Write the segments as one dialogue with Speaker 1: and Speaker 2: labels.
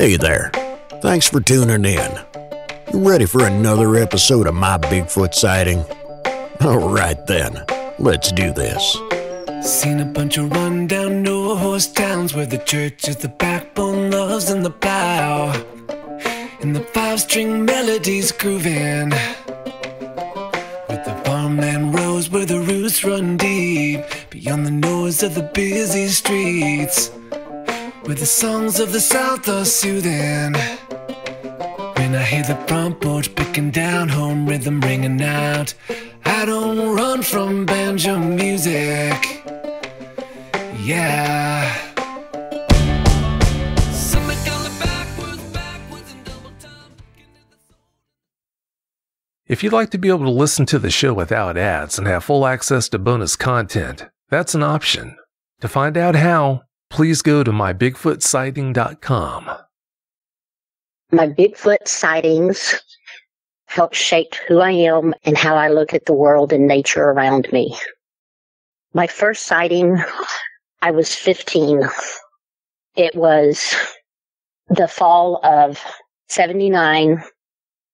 Speaker 1: Hey there. Thanks for tuning in. You ready for another episode of My Bigfoot Sighting? All right then, let's do this.
Speaker 2: Seen a bunch of rundown no horse towns where the church is the backbone, loves and the plow. And the five string melodies grooving. With the farmland rows where the roots run deep. Beyond the noise of the busy streets. Where the songs of the south are soothing. When I hear the front porch picking down home rhythm ringing out. I don't run from banjo music. Yeah.
Speaker 3: If you'd like to be able to listen to the show without ads and have full access to bonus content, that's an option. To find out how, please go to mybigfootsighting.com.
Speaker 4: my Bigfoot sightings helped shape who I am and how I look at the world and nature around me. My first sighting, I was 15. It was the fall of 79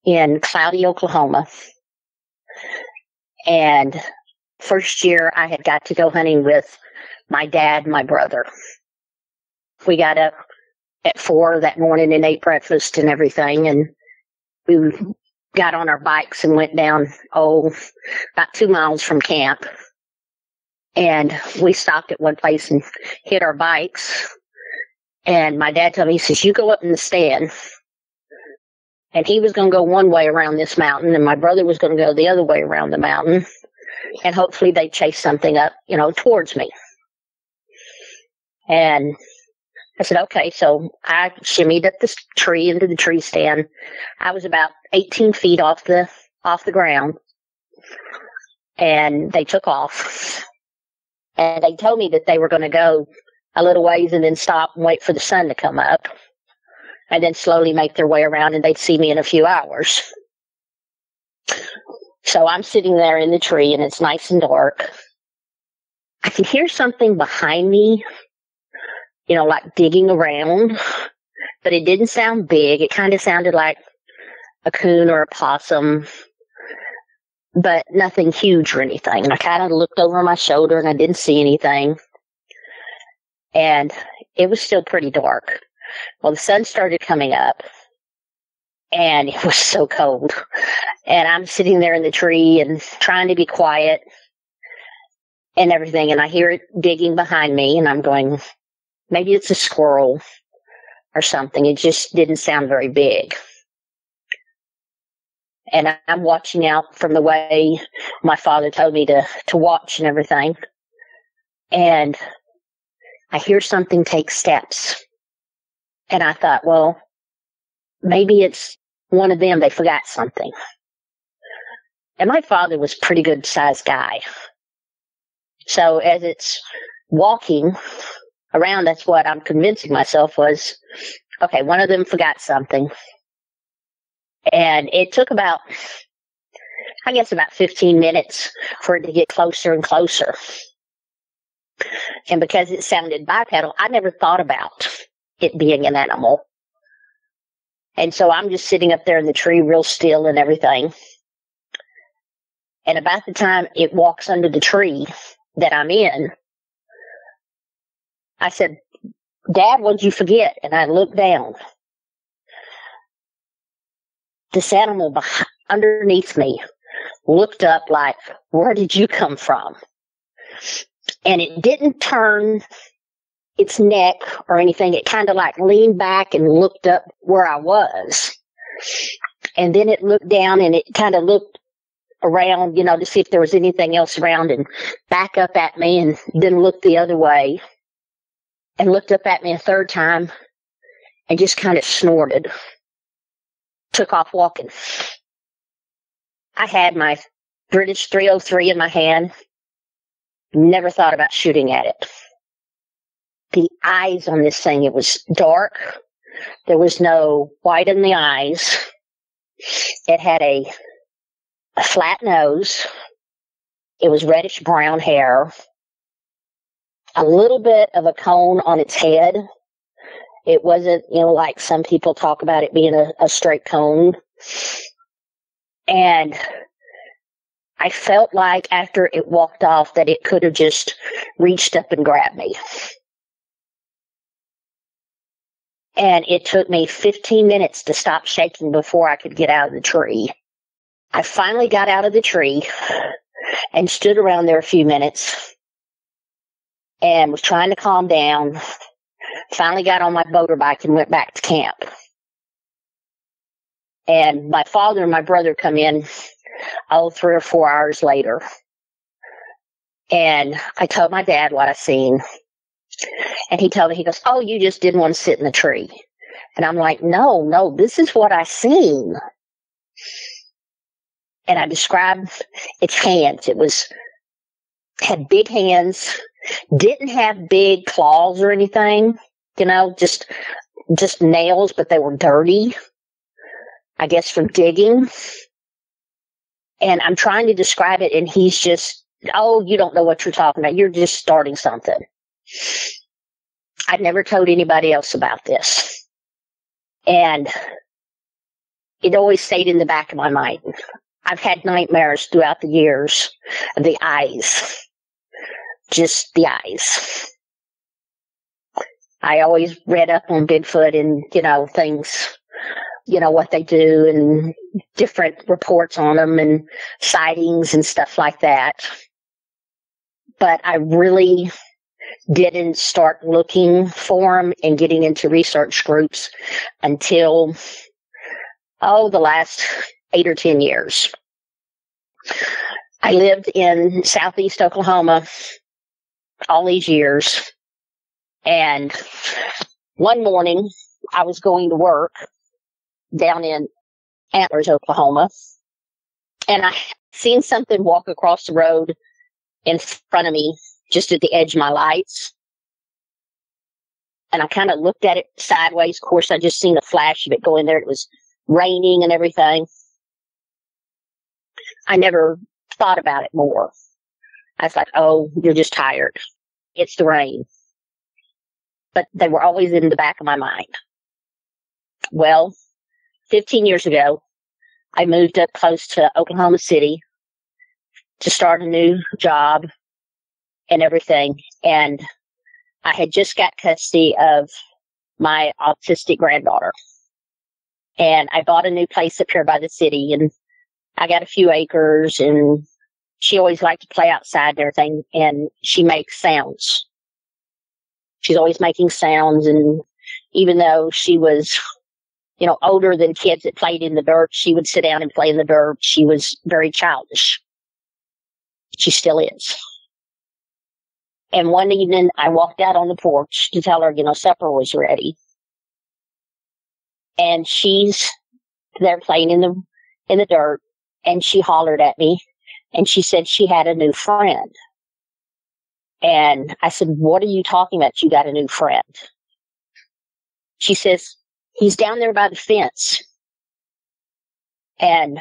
Speaker 4: in Cloudy, Oklahoma. And first year I had got to go hunting with my dad, my brother. We got up at four that morning and ate breakfast and everything. And we got on our bikes and went down, oh, about two miles from camp. And we stopped at one place and hit our bikes. And my dad told me, he says, you go up in the stand. And he was going to go one way around this mountain and my brother was going to go the other way around the mountain. And hopefully they chase something up, you know, towards me. And I said, okay. So I shimmied up this tree into the tree stand. I was about 18 feet off the, off the ground and they took off and they told me that they were going to go a little ways and then stop and wait for the sun to come up and then slowly make their way around and they'd see me in a few hours. So I'm sitting there in the tree and it's nice and dark. I can hear something behind me you know, like digging around, but it didn't sound big. It kind of sounded like a coon or a possum, but nothing huge or anything. And I kind of looked over my shoulder and I didn't see anything. And it was still pretty dark. Well, the sun started coming up and it was so cold. And I'm sitting there in the tree and trying to be quiet and everything. And I hear it digging behind me and I'm going, Maybe it's a squirrel or something. It just didn't sound very big. And I'm watching out from the way my father told me to, to watch and everything. And I hear something take steps. And I thought, well, maybe it's one of them. They forgot something. And my father was pretty good sized guy. So as it's walking, around, that's what I'm convincing myself was, okay, one of them forgot something. And it took about, I guess about 15 minutes for it to get closer and closer. And because it sounded bipedal, I never thought about it being an animal. And so I'm just sitting up there in the tree real still and everything. And about the time it walks under the tree that I'm in, I said, Dad, what'd you forget? And I looked down. This animal behind, underneath me looked up like, where did you come from? And it didn't turn its neck or anything. It kind of like leaned back and looked up where I was. And then it looked down and it kind of looked around, you know, to see if there was anything else around and back up at me and then looked the other way and looked up at me a third time and just kind of snorted. Took off walking. I had my British 303 in my hand. Never thought about shooting at it. The eyes on this thing, it was dark. There was no white in the eyes. It had a, a flat nose. It was reddish brown hair a little bit of a cone on its head It wasn't, you know, like some people talk about it being a, a straight cone. And I felt like after it walked off that it could have just reached up and grabbed me. And it took me 15 minutes to stop shaking before I could get out of the tree. I finally got out of the tree and stood around there a few minutes and was trying to calm down. Finally got on my motorbike and went back to camp. And my father and my brother come in, oh, three or four hours later. And I told my dad what I seen. And he told me, he goes, Oh, you just didn't want to sit in the tree. And I'm like, No, no, this is what I seen. And I described its hands. It was, had big hands, didn't have big claws or anything, you know, just, just nails, but they were dirty. I guess from digging. And I'm trying to describe it and he's just, oh, you don't know what you're talking about. You're just starting something. I've never told anybody else about this. And it always stayed in the back of my mind. I've had nightmares throughout the years of the eyes. Just the eyes. I always read up on Bigfoot and, you know, things, you know, what they do and different reports on them and sightings and stuff like that. But I really didn't start looking for them and getting into research groups until, oh, the last eight or 10 years. I lived in southeast Oklahoma all these years. And one morning I was going to work down in Antlers, Oklahoma. And I seen something walk across the road in front of me just at the edge of my lights. And I kind of looked at it sideways. Of course, I just seen a flash of it going there. It was raining and everything. I never thought about it more. I was like, oh, you're just tired. It's the rain. But they were always in the back of my mind. Well, 15 years ago, I moved up close to Oklahoma City to start a new job and everything. And I had just got custody of my autistic granddaughter. And I bought a new place up here by the city and I got a few acres and she always liked to play outside and everything and she makes sounds. She's always making sounds and even though she was, you know, older than kids that played in the dirt, she would sit down and play in the dirt. She was very childish. She still is. And one evening I walked out on the porch to tell her, you know, supper was ready. And she's there playing in the, in the dirt and she hollered at me and she said she had a new friend. And I said, what are you talking about? You got a new friend. She says, he's down there by the fence. And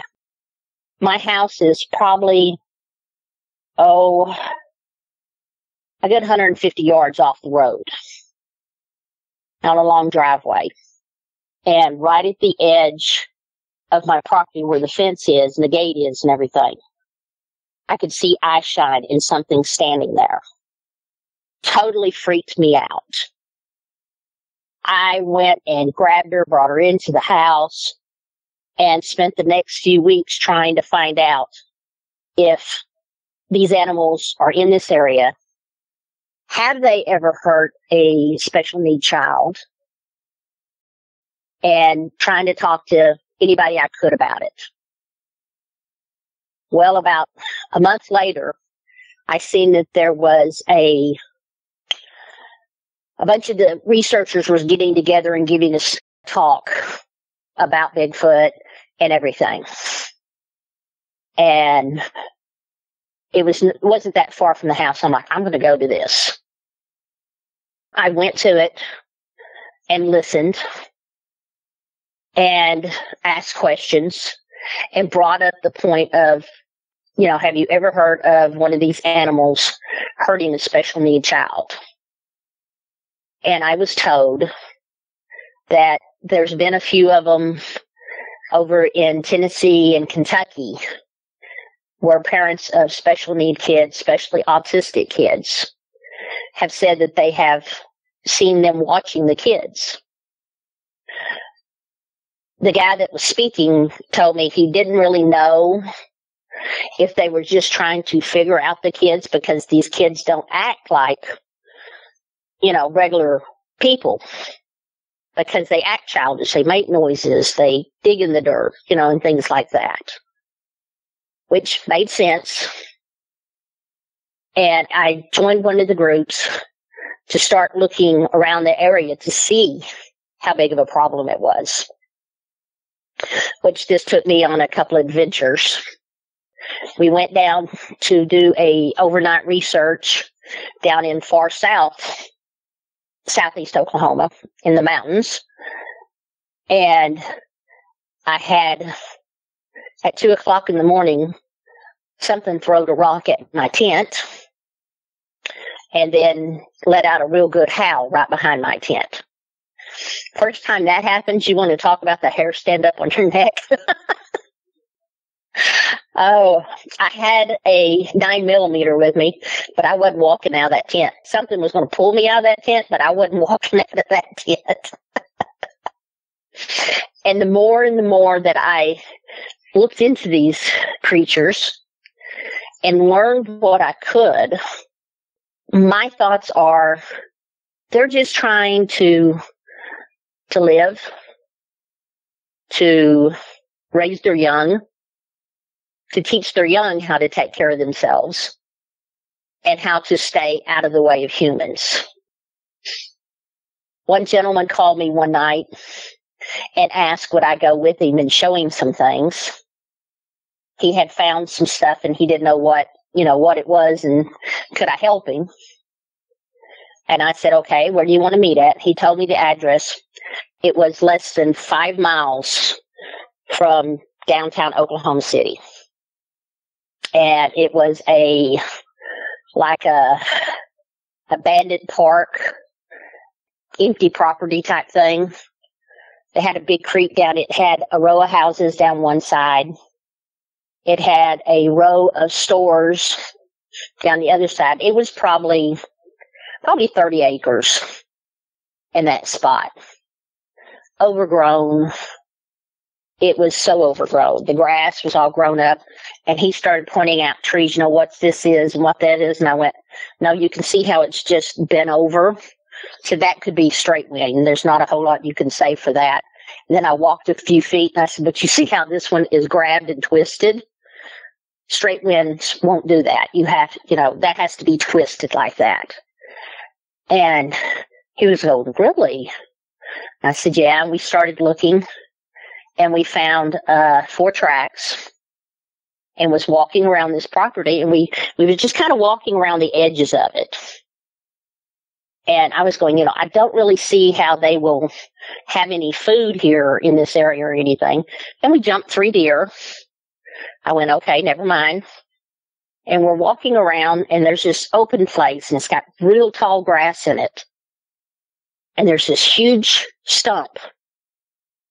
Speaker 4: my house is probably, oh, a good 150 yards off the road on a long driveway. And right at the edge of my property where the fence is and the gate is and everything, I could see eye shine in something standing there. Totally freaked me out. I went and grabbed her, brought her into the house, and spent the next few weeks trying to find out if these animals are in this area have they ever hurt a special need child? And trying to talk to anybody I could about it. Well, about a month later, I seen that there was a a bunch of the researchers was getting together and giving us talk about Bigfoot and everything. And it was wasn't that far from the house. I'm like, I'm going to go to this. I went to it and listened and asked questions and brought up the point of, you know, have you ever heard of one of these animals hurting a special need child? And I was told that there's been a few of them over in Tennessee and Kentucky where parents of special need kids, especially autistic kids, have said that they have seen them watching the kids. The guy that was speaking told me he didn't really know if they were just trying to figure out the kids because these kids don't act like, you know, regular people because they act childish. They make noises. They dig in the dirt, you know, and things like that, which made sense. And I joined one of the groups to start looking around the area to see how big of a problem it was, which this took me on a couple adventures. We went down to do a overnight research down in far south southeast Oklahoma in the mountains. And I had at two o'clock in the morning something throwed a rock at my tent and then let out a real good howl right behind my tent. First time that happens, you want to talk about the hair stand up on your neck. Oh, I had a nine millimeter with me, but I wasn't walking out of that tent. Something was going to pull me out of that tent, but I wasn't walking out of that tent. and the more and the more that I looked into these creatures and learned what I could, my thoughts are they're just trying to to live, to raise their young, to teach their young how to take care of themselves and how to stay out of the way of humans. One gentleman called me one night and asked would I go with him and show him some things. He had found some stuff and he didn't know what, you know, what it was and could I help him? And I said, okay, where do you want to meet at? He told me the address. It was less than five miles from downtown Oklahoma City and it was a like a abandoned park, empty property type thing. They had a big creek down. It had a row of houses down one side. It had a row of stores down the other side. It was probably probably 30 acres in that spot. Overgrown, it was so overgrown. The grass was all grown up. And he started pointing out trees, you know, what this is and what that is. And I went, no, you can see how it's just bent over. So that could be straight wind. There's not a whole lot you can say for that. And then I walked a few feet and I said, but you see how this one is grabbed and twisted? Straight winds won't do that. You have, you know, that has to be twisted like that. And he was going, really? I said, yeah. And we started looking and we found uh, four tracks and was walking around this property and we we were just kind of walking around the edges of it. And i was going you know i don't really see how they will have any food here in this area or anything. And we jumped three deer. I went okay never mind. And we're walking around and there's this open place and it's got real tall grass in it and there's this huge stump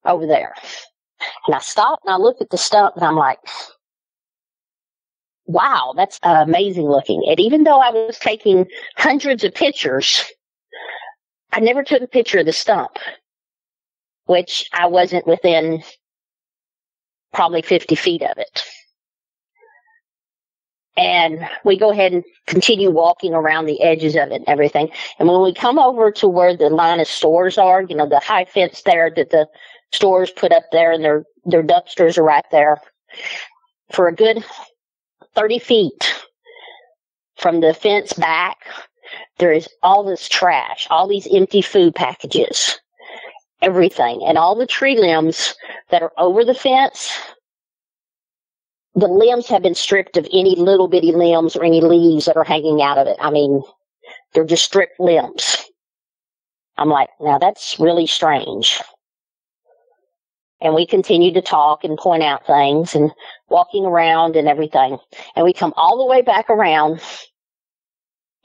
Speaker 4: over there and I stop and I look at the stump and I'm like, wow, that's amazing looking. And even though I was taking hundreds of pictures, I never took a picture of the stump, which I wasn't within probably 50 feet of it. And we go ahead and continue walking around the edges of it and everything. And when we come over to where the line of stores are, you know, the high fence there that the stores put up there and their, their dumpsters are right there. For a good 30 feet from the fence back, there is all this trash, all these empty food packages, everything, and all the tree limbs that are over the fence. The limbs have been stripped of any little bitty limbs or any leaves that are hanging out of it. I mean, they're just stripped limbs. I'm like, now that's really strange and we continued to talk and point out things and walking around and everything. And we come all the way back around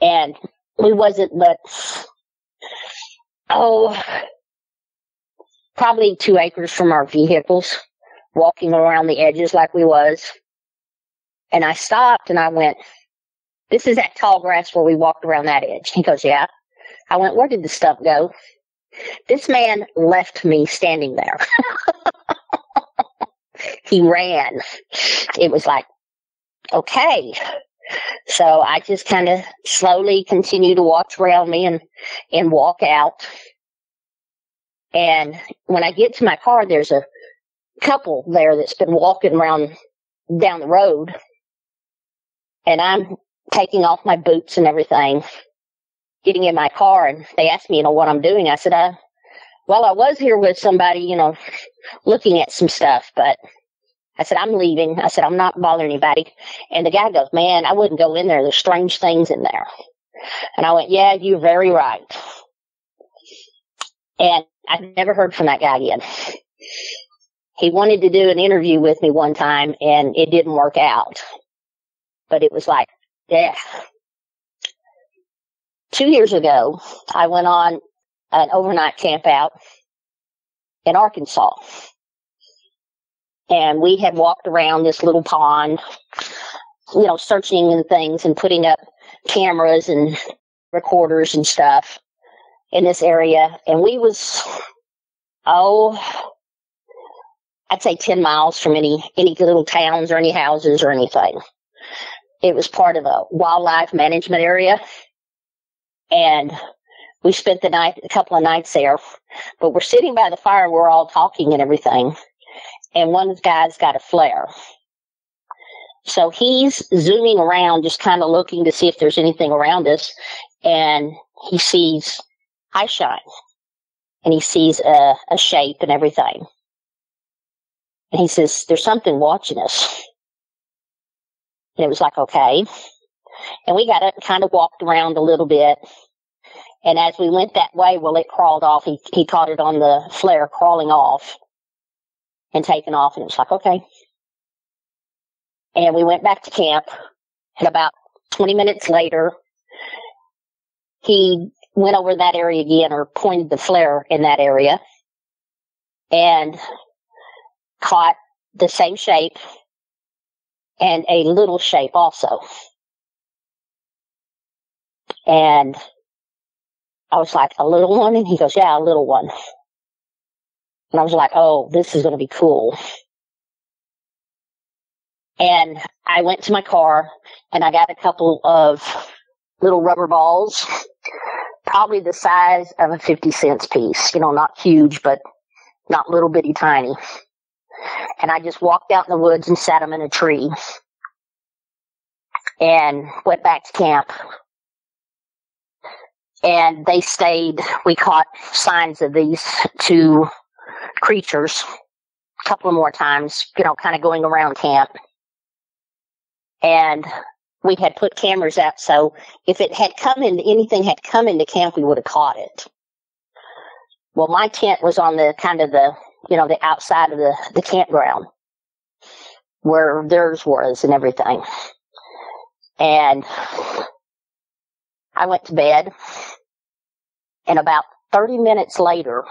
Speaker 4: and we wasn't but oh probably two acres from our vehicles, walking around the edges like we was. And I stopped and I went, this is that tall grass where we walked around that edge. He goes, yeah. I went, where did the stuff go? This man left me standing there. he ran. It was like, okay. So I just kind of slowly continue to watch around me and, and walk out. And when I get to my car, there's a couple there that's been walking around down the road. And I'm taking off my boots and everything, getting in my car. And they asked me, you know, what I'm doing. I said, uh, well, I was here with somebody, you know, looking at some stuff, but I said, I'm leaving. I said, I'm not bothering anybody. And the guy goes, man, I wouldn't go in there. There's strange things in there. And I went, yeah, you're very right. And I've never heard from that guy again. He wanted to do an interview with me one time and it didn't work out. But it was like, yeah. Two years ago, I went on an overnight camp out in Arkansas. And we had walked around this little pond, you know, searching and things and putting up cameras and recorders and stuff in this area. And we was, oh, I'd say 10 miles from any, any little towns or any houses or anything. It was part of a wildlife management area. And we spent the night, a couple of nights there, but we're sitting by the fire. And we're all talking and everything. And one of the guys got a flare. So he's zooming around, just kind of looking to see if there's anything around us. And he sees eye shine and he sees a, a shape and everything. And he says, there's something watching us. And it was like, okay. And we got up and kind of walked around a little bit. And as we went that way, well, it crawled off. He, he caught it on the flare crawling off and taking off. And it was like, okay. And we went back to camp. And about 20 minutes later, he went over that area again or pointed the flare in that area and caught the same shape and a little shape also. And I was like, a little one? And he goes, yeah, a little one. And I was like, oh, this is going to be cool. And I went to my car and I got a couple of little rubber balls, probably the size of a 50 cents piece, you know, not huge, but not little bitty tiny. And I just walked out in the woods and sat them in a tree and went back to camp and they stayed. We caught signs of these two creatures a couple of more times, you know, kind of going around camp. And we had put cameras out, so if it had come in, anything had come into camp, we would have caught it. Well, my tent was on the kind of the, you know, the outside of the, the campground where theirs was and everything. And I went to bed and about 30 minutes later,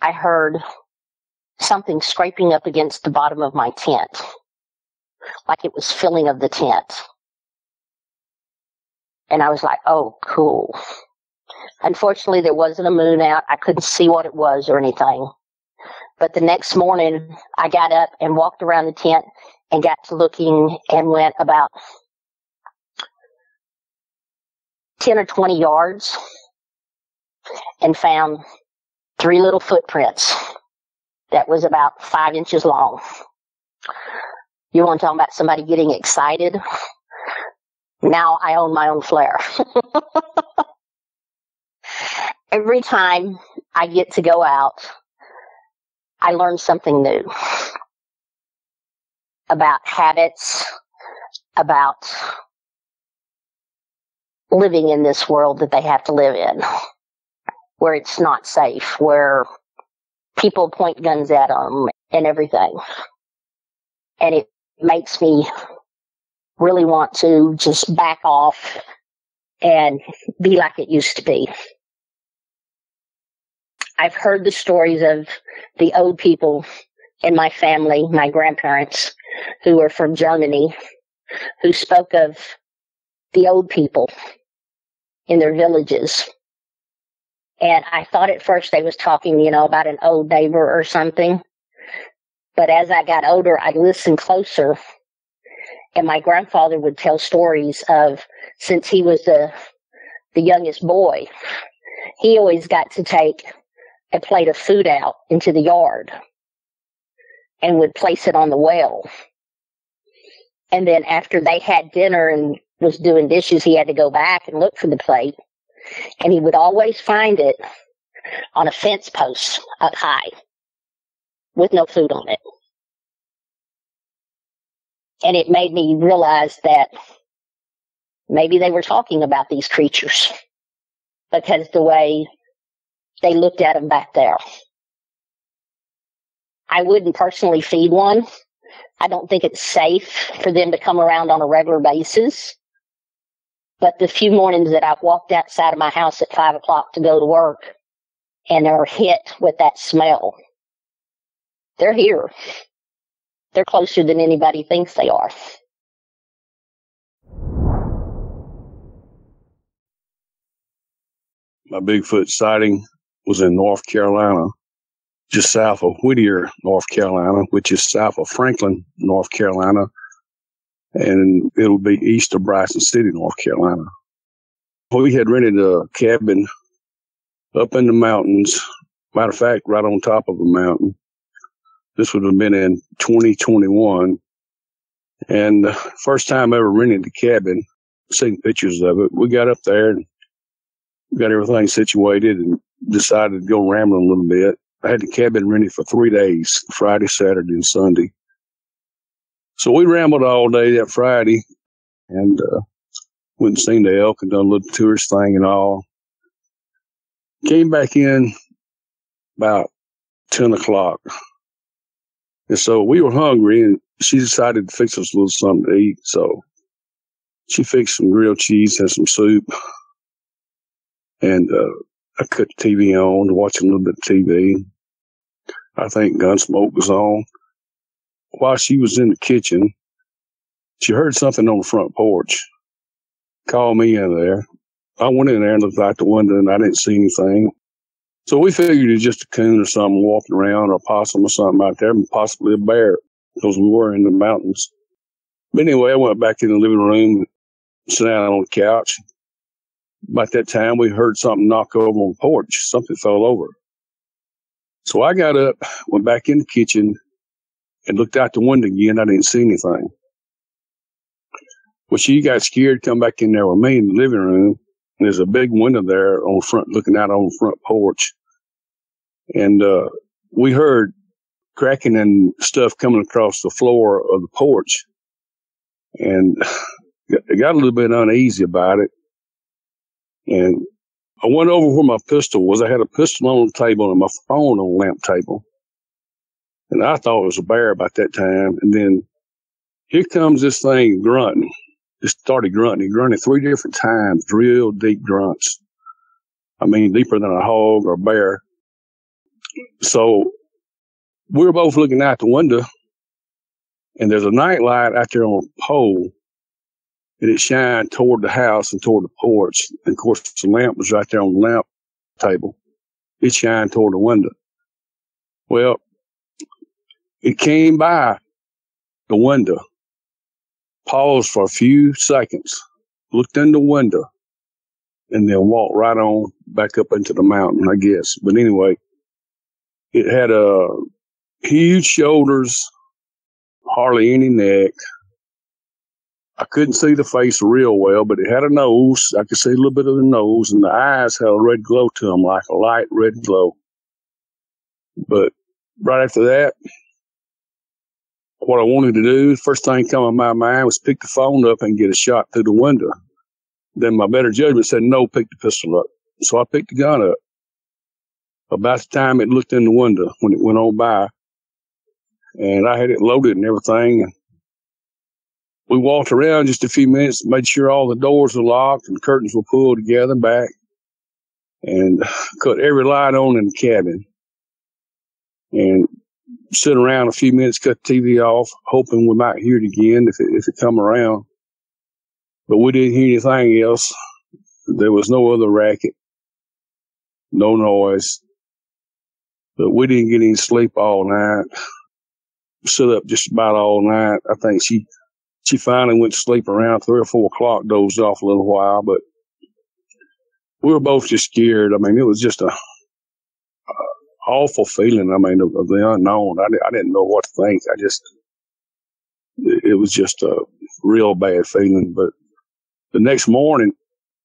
Speaker 4: I heard something scraping up against the bottom of my tent, like it was filling of the tent. And I was like, oh, cool. Unfortunately, there wasn't a moon out. I couldn't see what it was or anything. But the next morning, I got up and walked around the tent and got to looking and went about 10 or 20 yards and found three little footprints that was about five inches long. You want to talk about somebody getting excited? Now I own my own flare. Every time I get to go out, I learn something new about habits, about living in this world that they have to live in, where it's not safe, where people point guns at them and everything. And it makes me really want to just back off and be like it used to be. I've heard the stories of the old people in my family, my grandparents, who were from Germany, who spoke of the old people in their villages. And I thought at first they was talking, you know, about an old neighbor or something. But as I got older, I listened closer and my grandfather would tell stories of since he was the the youngest boy, he always got to take a plate of food out into the yard and would place it on the well. And then after they had dinner and was doing dishes, he had to go back and look for the plate. And he would always find it on a fence post up high with no food on it. And it made me realize that maybe they were talking about these creatures because the way they looked at them back there. I wouldn't personally feed one. I don't think it's safe for them to come around on a regular basis. But the few mornings that I've walked outside of my house at five o'clock to go to work and are hit with that smell, they're here. They're closer than anybody thinks they are.
Speaker 5: My Bigfoot sighting was in North Carolina, just south of Whittier, North Carolina, which is south of Franklin, North Carolina, and it'll be east of Bryson City, North Carolina. We had rented a cabin up in the mountains. Matter of fact, right on top of a mountain. This would have been in 2021. And first time I ever rented the cabin, seen pictures of it. We got up there and got everything situated and decided to go rambling a little bit. I had the cabin rented for three days, Friday, Saturday, and Sunday. So we rambled all day that Friday and uh, went and seen the elk and done a little tourist thing and all. Came back in about 10 o'clock. And so we were hungry and she decided to fix us a little something to eat. So she fixed some grilled cheese and some soup. And uh, I cut the TV on, watching a little bit of TV. I think Gunsmoke was on while she was in the kitchen, she heard something on the front porch. Called me in there. I went in there and looked out the window and I didn't see anything. So we figured it was just a coon or something walking around or a possum or something out there, possibly a bear because we were in the mountains. But anyway, I went back in the living room, and sat down on the couch. About that time, we heard something knock over on the porch. Something fell over. So I got up, went back in the kitchen, and looked out the window again. I didn't see anything. Well, she got scared, come back in there with me in the living room. And there's a big window there on the front, looking out on the front porch. And, uh, we heard cracking and stuff coming across the floor of the porch. And got a little bit uneasy about it. And I went over where my pistol was. I had a pistol on the table and my phone on the lamp table. And I thought it was a bear about that time. And then here comes this thing grunting. It started grunting. It grunted three different times, real deep grunts. I mean, deeper than a hog or a bear. So we were both looking out the window and there's a night light out there on a pole and it shined toward the house and toward the porch. And of course, the lamp was right there on the lamp table. It shined toward the window. Well, it came by the window, paused for a few seconds, looked in the window, and then walked right on back up into the mountain, I guess. But anyway, it had a uh, huge shoulders, hardly any neck. I couldn't see the face real well, but it had a nose. I could see a little bit of the nose, and the eyes had a red glow to them, like a light red glow. But right after that, what I wanted to do, first thing come in my mind was pick the phone up and get a shot through the window. Then my better judgment said, no, pick the pistol up. So I picked the gun up. About the time it looked in the window when it went on by, and I had it loaded and everything. We walked around just a few minutes, made sure all the doors were locked and curtains were pulled together back. and cut every light on in the cabin and sit around a few minutes, cut the TV off, hoping we might hear it again if it, if it come around. But we didn't hear anything else. There was no other racket, no noise. But we didn't get any sleep all night. Sit up just about all night. I think she she finally went to sleep around three or four o'clock, dozed off a little while, but we were both just scared. I mean, it was just a, a awful feeling. I mean, of, of the unknown. I, I didn't know what to think. I just, it was just a real bad feeling. But the next morning,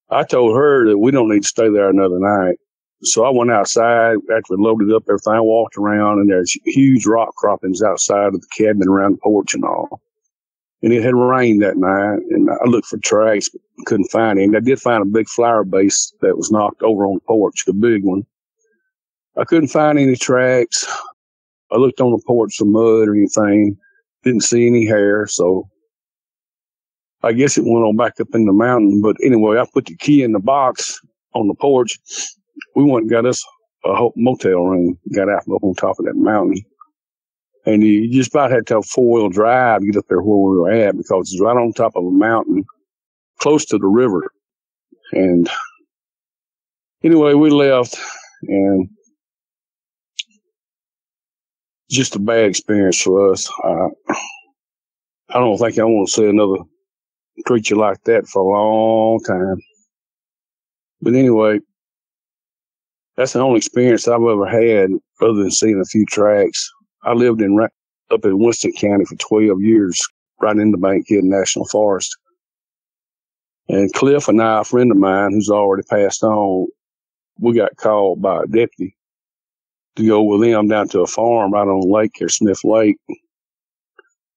Speaker 5: I told her that we don't need to stay there another night. So I went outside after we loaded up everything. Walked around and there's huge rock croppings outside of the cabin around the porch and all and it had rained that night. And I looked for tracks, but couldn't find any. I did find a big flower base that was knocked over on the porch, the big one. I couldn't find any tracks. I looked on the porch for mud or anything. Didn't see any hair, so I guess it went on back up in the mountain. But anyway, I put the key in the box on the porch. We went and got us a motel room, got out up on top of that mountain and you just about had to have four wheel drive to get up there where we were at because it's right on top of a mountain, close to the river. And anyway, we left and just a bad experience for us. I, I don't think I want to see another creature like that for a long time. But anyway, that's the only experience I've ever had other than seeing a few tracks I lived in up in Winston County for 12 years, right in the bank Bankhead National Forest. And Cliff and I, a friend of mine who's already passed on, we got called by a deputy to go with them down to a farm out on Lake here, Smith Lake.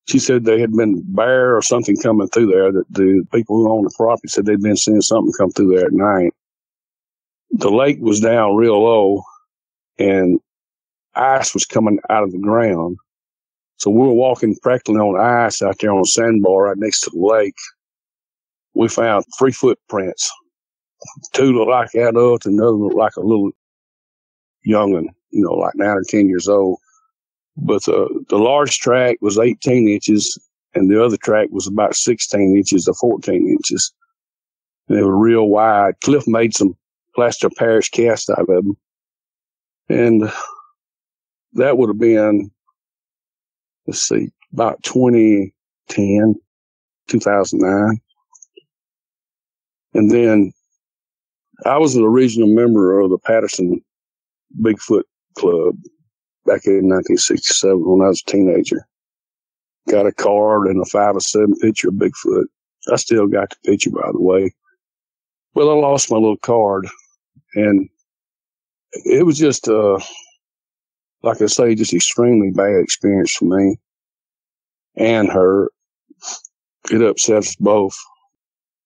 Speaker 5: She said they had been bear or something coming through there. That the people who own the property said they'd been seeing something come through there at night. The lake was down real low, and ice was coming out of the ground. So we were walking practically on ice out there on a sandbar right next to the lake. We found three footprints. Two looked like adults and another looked like a little young and, you know, like nine or 10 years old. But uh, the large track was 18 inches and the other track was about 16 inches or 14 inches. And they were real wide. Cliff made some plaster Paris cast out of them. And that would have been, let's see, about 2010, 2009. And then I was an original member of the Patterson Bigfoot Club back in 1967 when I was a teenager. Got a card and a five or seven picture of Bigfoot. I still got the picture, by the way. Well, I lost my little card and it was just, uh, like I say, just extremely bad experience for me and her. It upset us both.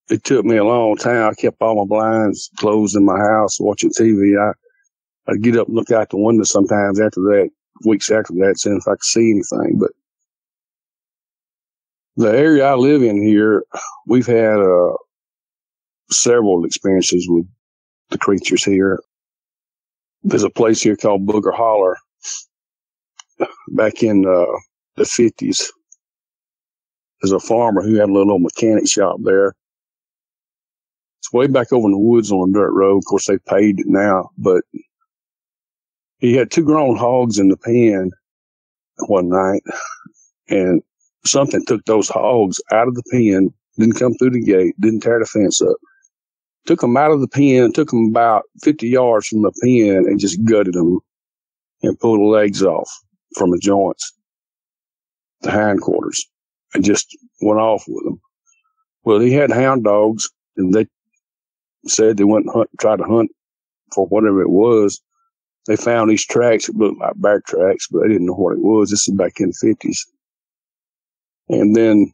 Speaker 5: It took me a long time. I kept all my blinds closed in my house watching TV. I, I'd get up and look out the window sometimes after that, weeks after that, seeing if I could see anything. But the area I live in here, we've had uh, several experiences with the creatures here. There's a place here called Booger Holler back in uh, the 50s. There's a farmer who had a little mechanic shop there. It's way back over in the woods on a dirt road. Of course, they paved it now, but he had two grown hogs in the pen one night and something took those hogs out of the pen, didn't come through the gate, didn't tear the fence up. Took them out of the pen, took them about 50 yards from the pen and just gutted them and pulled the legs off from the joints, the hindquarters, and just went off with them. Well, he had hound dogs, and they said they went and hunt, tried to hunt for whatever it was. They found these tracks that looked like bear tracks, but they didn't know what it was. This is back in the fifties. And then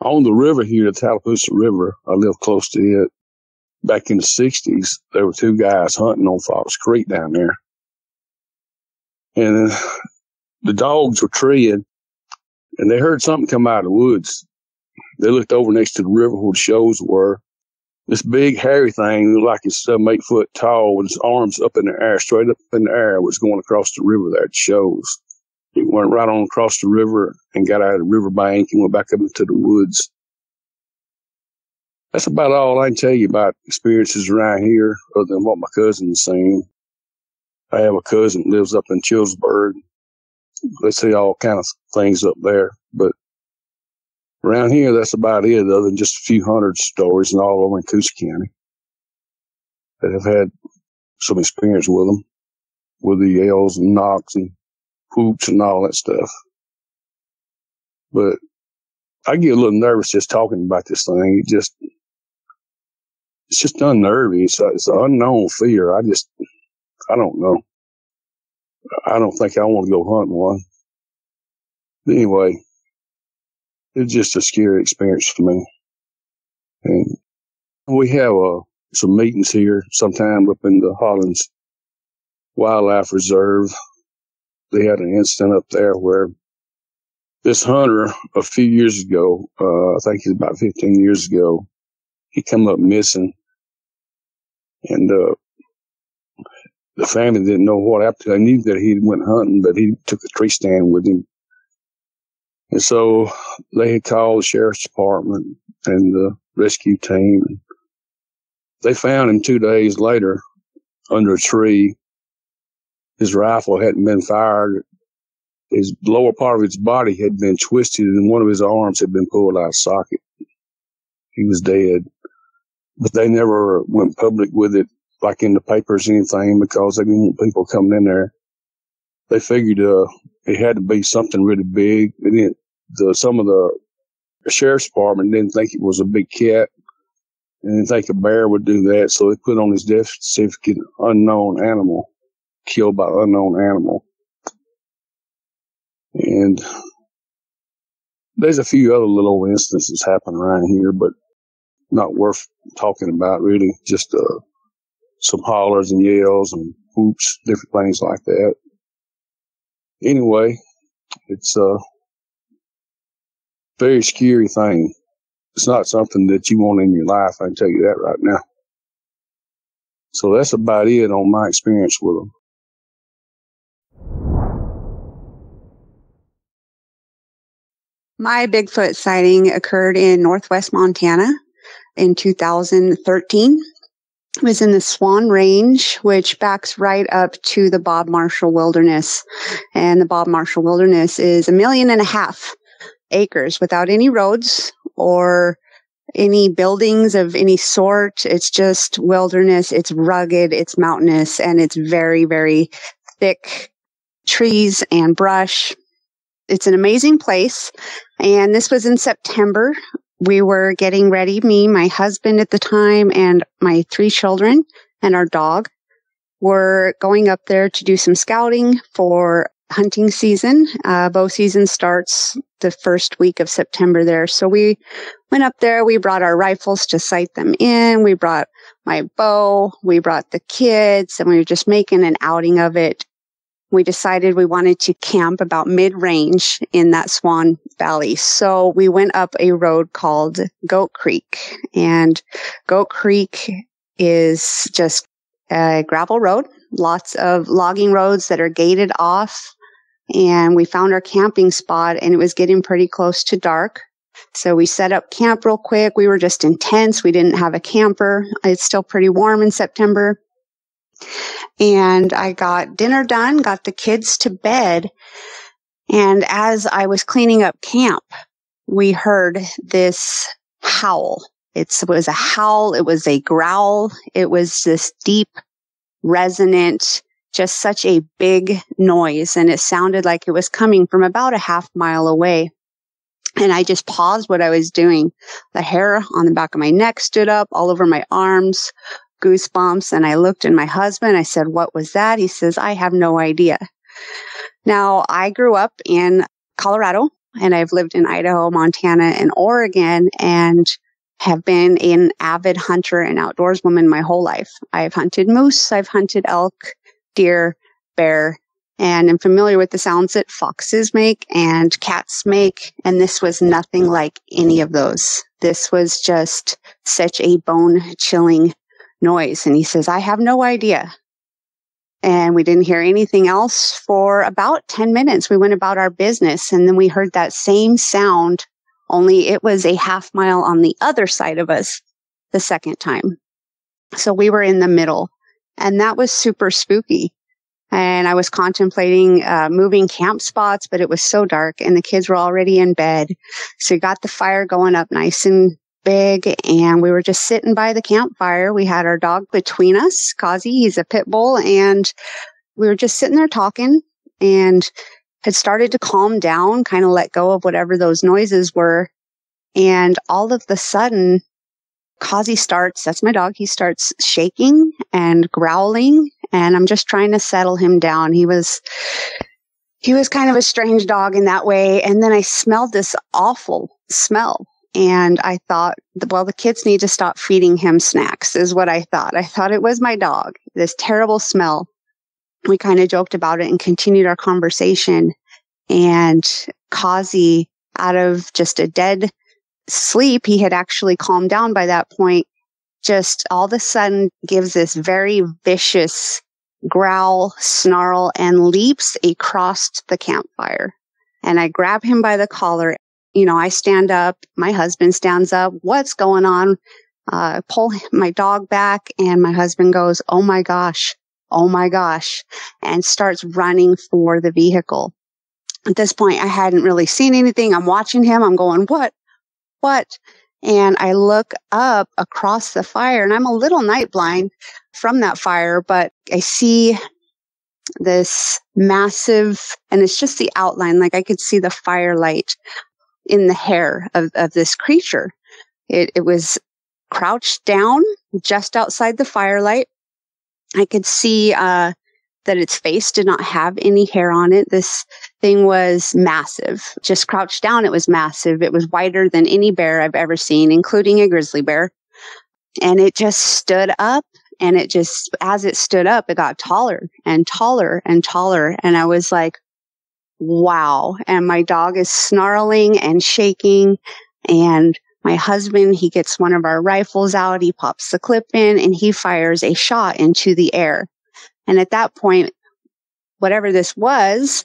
Speaker 5: on the river here, the Tallapoosa River, I live close to it. Back in the sixties, there were two guys hunting on Fox Creek down there and the dogs were treeing and they heard something come out of the woods. They looked over next to the river where the shows were this big hairy thing looked like it's seven, eight foot tall with his arms up in the air, straight up in the air, was going across the river there. It shows. It went right on across the river and got out of the riverbank and went back up into the woods. That's about all I can tell you about experiences around here, other than what my cousin's seen. I have a cousin lives up in Childersburg. They see all kind of things up there, but around here, that's about it, other than just a few hundred stories and all over in Coosa County that have had some experience with them, with the yells and knocks and whoops and all that stuff. But I get a little nervous just talking about this thing. It just, it's just unnerving. It's, it's an unknown fear. I just, I don't know. I don't think I want to go hunting one. Anyway, it's just a scary experience for me. And we have uh, some meetings here sometime up in the Hollins Wildlife Reserve. They had an incident up there where this hunter a few years ago, uh, I think it's about 15 years ago, he come up missing and, uh, the family didn't know what happened. They knew that he went hunting, but he took a tree stand with him and so they had called the sheriff's department and the rescue team. They found him two days later under a tree. His rifle hadn't been fired. His lower part of his body had been twisted and one of his arms had been pulled out of socket. He was dead. But they never went public with it, like in the papers anything, because they didn't want people coming in there. They figured, uh, it had to be something really big. They didn't, the, some of the, the sheriff's department didn't think it was a big cat and didn't think a bear would do that. So they put on his death certificate, unknown animal, killed by unknown animal. And there's a few other little instances happen around here, but not worth talking about really. Just, uh, some hollers and yells and whoops, different things like that. Anyway, it's a very scary thing. It's not something that you want in your life. I can tell you that right now. So that's about it on my experience with them.
Speaker 6: My Bigfoot sighting occurred in northwest Montana in 2013 was in the Swan Range, which backs right up to the Bob Marshall Wilderness. And the Bob Marshall Wilderness is a million and a half acres without any roads or any buildings of any sort. It's just wilderness. It's rugged. It's mountainous and it's very, very thick trees and brush. It's an amazing place. And this was in September we were getting ready, me, my husband at the time, and my three children and our dog were going up there to do some scouting for hunting season. Uh, bow season starts the first week of September there. So we went up there. We brought our rifles to sight them in. We brought my bow. We brought the kids and we were just making an outing of it we decided we wanted to camp about mid range in that Swan Valley. So we went up a road called Goat Creek and Goat Creek is just a gravel road, lots of logging roads that are gated off. And we found our camping spot and it was getting pretty close to dark. So we set up camp real quick. We were just intense. We didn't have a camper. It's still pretty warm in September. And I got dinner done, got the kids to bed. And as I was cleaning up camp, we heard this howl. It was a howl. It was a growl. It was this deep, resonant, just such a big noise. And it sounded like it was coming from about a half mile away. And I just paused what I was doing. The hair on the back of my neck stood up all over my arms goosebumps. And I looked at my husband. I said, what was that? He says, I have no idea. Now I grew up in Colorado and I've lived in Idaho, Montana and Oregon and have been an avid hunter and outdoorswoman my whole life. I've hunted moose. I've hunted elk, deer, bear, and I'm familiar with the sounds that foxes make and cats make. And this was nothing like any of those. This was just such a bone chilling noise. And he says, I have no idea. And we didn't hear anything else for about 10 minutes. We went about our business and then we heard that same sound, only it was a half mile on the other side of us the second time. So we were in the middle and that was super spooky and I was contemplating uh, moving camp spots, but it was so dark and the kids were already in bed. So we got the fire going up nice and big and we were just sitting by the campfire. We had our dog between us, Kazi, he's a pit bull, and we were just sitting there talking and had started to calm down, kind of let go of whatever those noises were. And all of the sudden, Kazi starts, that's my dog, he starts shaking and growling and I'm just trying to settle him down. He was, he was kind of a strange dog in that way. And then I smelled this awful smell. And I thought, well, the kids need to stop feeding him snacks is what I thought. I thought it was my dog, this terrible smell. We kind of joked about it and continued our conversation. And Kazi, out of just a dead sleep, he had actually calmed down by that point, just all of a sudden gives this very vicious growl, snarl, and leaps across the campfire. And I grab him by the collar. You know, I stand up. My husband stands up. What's going on? Uh, pull my dog back and my husband goes, Oh my gosh. Oh my gosh. And starts running for the vehicle. At this point, I hadn't really seen anything. I'm watching him. I'm going, what? What? And I look up across the fire and I'm a little night blind from that fire, but I see this massive, and it's just the outline. Like I could see the firelight in the hair of, of this creature. It, it was crouched down just outside the firelight. I could see, uh, that its face did not have any hair on it. This thing was massive. Just crouched down, it was massive. It was wider than any bear I've ever seen, including a grizzly bear. And it just stood up and it just, as it stood up, it got taller and taller and taller. And I was like, wow. And my dog is snarling and shaking. And my husband, he gets one of our rifles out. He pops the clip in and he fires a shot into the air. And at that point, whatever this was,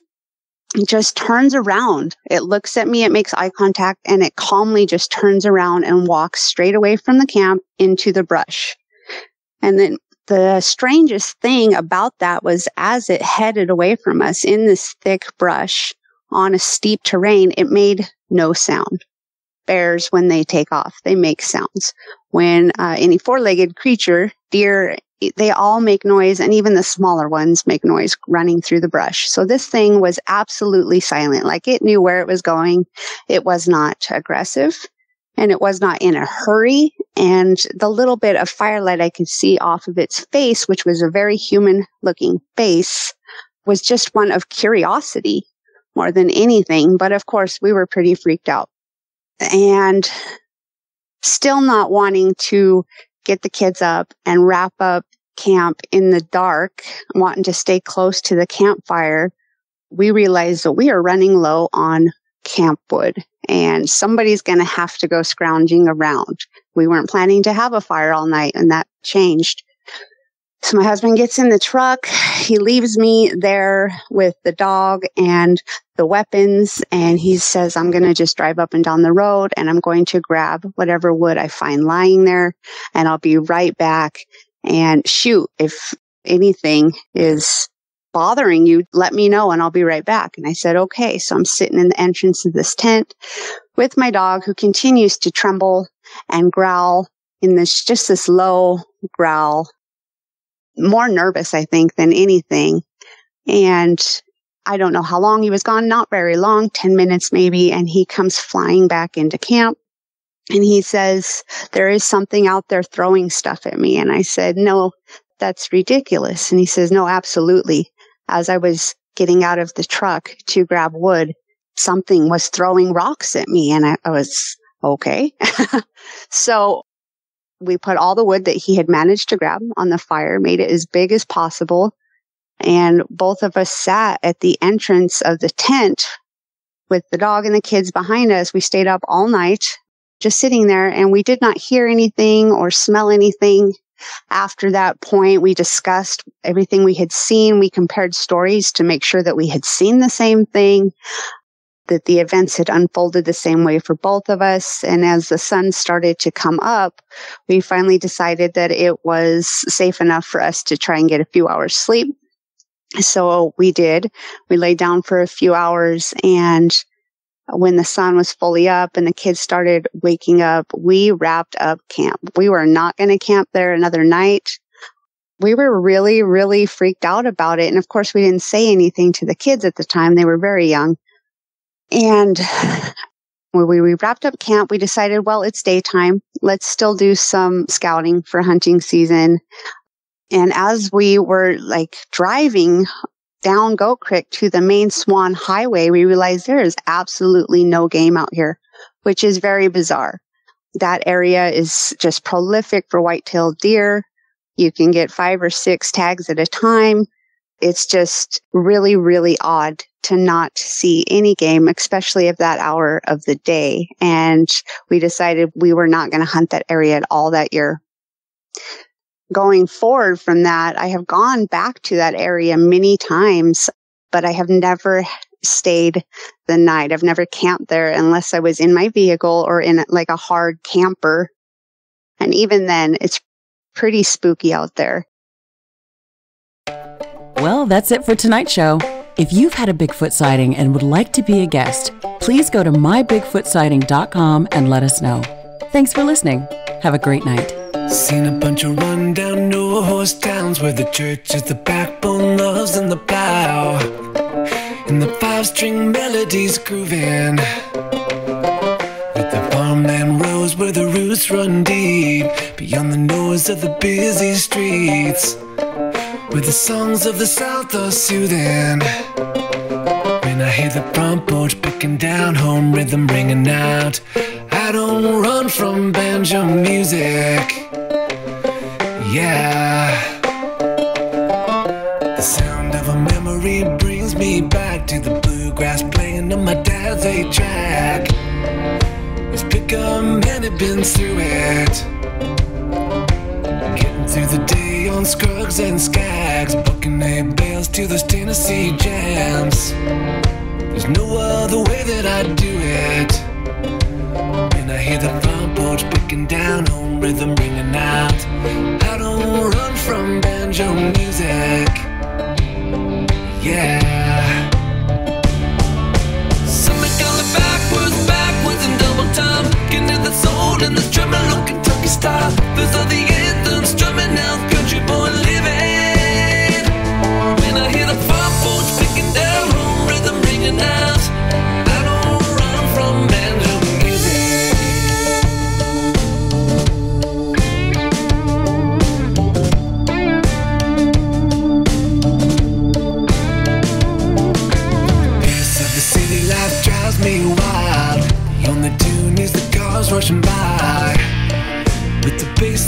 Speaker 6: it just turns around. It looks at me, it makes eye contact, and it calmly just turns around and walks straight away from the camp into the brush. And then the strangest thing about that was as it headed away from us in this thick brush on a steep terrain, it made no sound. Bears, when they take off, they make sounds. When uh, any four-legged creature, deer they all make noise and even the smaller ones make noise running through the brush. So this thing was absolutely silent. Like it knew where it was going. It was not aggressive and it was not in a hurry. And the little bit of firelight I could see off of its face, which was a very human looking face, was just one of curiosity more than anything. But of course, we were pretty freaked out and still not wanting to get the kids up and wrap up camp in the dark, wanting to stay close to the campfire, we realized that we are running low on camp wood and somebody's going to have to go scrounging around. We weren't planning to have a fire all night and that changed. So my husband gets in the truck. He leaves me there with the dog and the weapons. And he says, I'm going to just drive up and down the road and I'm going to grab whatever wood I find lying there and I'll be right back and shoot. If anything is bothering you, let me know and I'll be right back. And I said, okay. So I'm sitting in the entrance of this tent with my dog who continues to tremble and growl in this, just this low growl more nervous, I think, than anything. And I don't know how long he was gone, not very long, 10 minutes maybe. And he comes flying back into camp and he says, there is something out there throwing stuff at me. And I said, no, that's ridiculous. And he says, no, absolutely. As I was getting out of the truck to grab wood, something was throwing rocks at me. And I, I was, okay. so we put all the wood that he had managed to grab on the fire, made it as big as possible. And both of us sat at the entrance of the tent with the dog and the kids behind us. We stayed up all night just sitting there and we did not hear anything or smell anything. After that point, we discussed everything we had seen. We compared stories to make sure that we had seen the same thing, that the events had unfolded the same way for both of us. And as the sun started to come up, we finally decided that it was safe enough for us to try and get a few hours sleep. So we did. We lay down for a few hours and when the sun was fully up and the kids started waking up, we wrapped up camp. We were not going to camp there another night. We were really, really freaked out about it. And of course, we didn't say anything to the kids at the time. They were very young. And when we, wrapped up camp, we decided, well, it's daytime. Let's still do some scouting for hunting season. And as we were like driving down Goat Creek to the main Swan Highway, we realized there is absolutely no game out here, which is very bizarre. That area is just prolific for white-tailed deer. You can get five or six tags at a time. It's just really, really odd to not see any game, especially at that hour of the day. And we decided we were not going to hunt that area at all that year going forward from that, I have gone back to that area many times, but I have never stayed the night. I've never camped there unless I was in my vehicle or in like a hard camper. And even then, it's pretty spooky out there.
Speaker 7: Well, that's it for tonight's show. If you've had a Bigfoot sighting and would like to be a guest, please go to mybigfootsighting.com and let us know. Thanks for listening. Have a great night.
Speaker 2: Seen a bunch of rundown no horse towns where the church is the backbone, loves and the plow. And the five string melodies grooving. With the farmland rows where the roots run deep. Beyond the noise of the busy streets. Where the songs of the south are soothing. When I hear the front porch picking down home rhythm ringing out. I don't run from banjo music. Yeah. The sound of a memory brings me back to the bluegrass playing on my dad's eight track. His pickup man had been through it. Getting through the day on Scruggs and Skaggs, booking a bales to those Tennessee jams. There's no other way that I'd do it. I hear the front porch picking down home rhythm ringing out. I don't run from banjo music. Yeah. Something going backwards, backwards in double time. Getting the soul and the tremolo Kentucky style. Those are the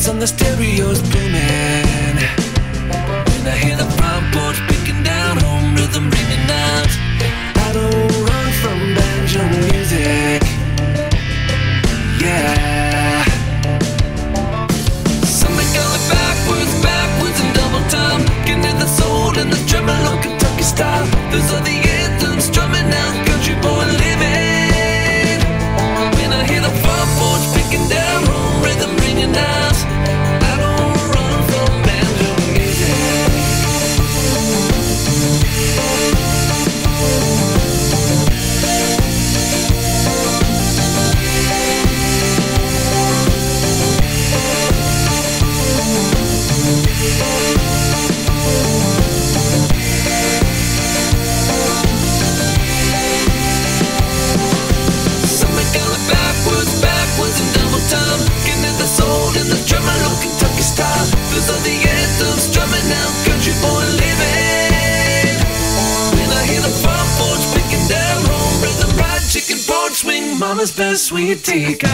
Speaker 2: on the stereos booming. Picking